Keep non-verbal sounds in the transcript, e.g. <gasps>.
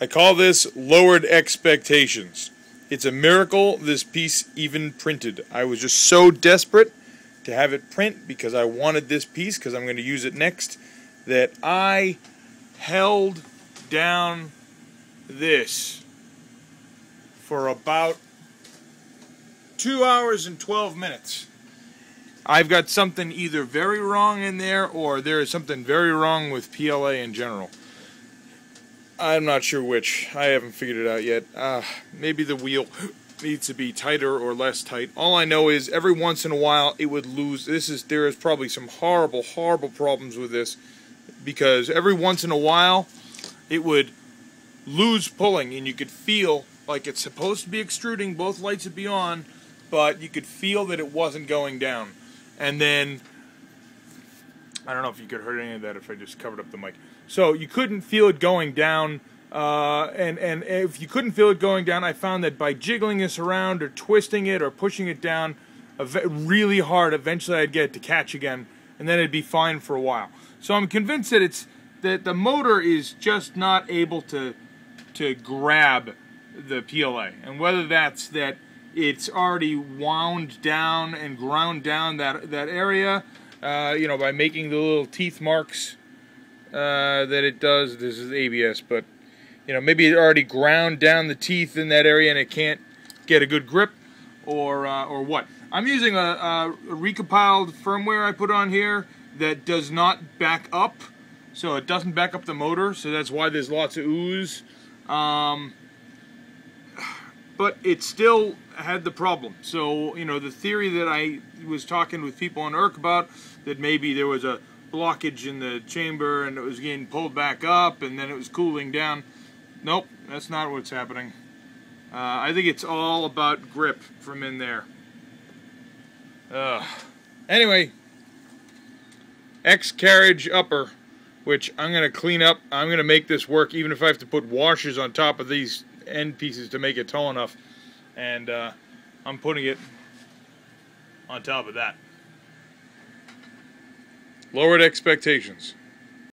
I call this lowered expectations. It's a miracle this piece even printed. I was just so desperate to have it print because I wanted this piece because I'm going to use it next that I held down this for about two hours and 12 minutes. I've got something either very wrong in there or there is something very wrong with PLA in general. I'm not sure which. I haven't figured it out yet. Uh, maybe the wheel <gasps> needs to be tighter or less tight. All I know is every once in a while it would lose. This is there is probably some horrible, horrible problems with this because every once in a while it would lose pulling and you could feel like it's supposed to be extruding. Both lights would be on, but you could feel that it wasn't going down and then I don't know if you could hear any of that if I just covered up the mic. So you couldn't feel it going down, uh, and and if you couldn't feel it going down, I found that by jiggling this around or twisting it or pushing it down, really hard, eventually I'd get it to catch again, and then it'd be fine for a while. So I'm convinced that it's that the motor is just not able to to grab the PLA, and whether that's that it's already wound down and ground down that that area, uh, you know, by making the little teeth marks uh, that it does. This is ABS, but you know, maybe it already ground down the teeth in that area and it can't get a good grip, or uh, or what. I'm using a, a, recompiled firmware I put on here that does not back up, so it doesn't back up the motor. So that's why there's lots of ooze. Um, but it still had the problem. So, you know, the theory that I was talking with people on IRC about, that maybe there was a blockage in the chamber and it was getting pulled back up and then it was cooling down. Nope, that's not what's happening. Uh, I think it's all about grip from in there. Uh, anyway, X carriage upper, which I'm going to clean up. I'm going to make this work even if I have to put washers on top of these end pieces to make it tall enough. And uh, I'm putting it on top of that. Lowered expectations.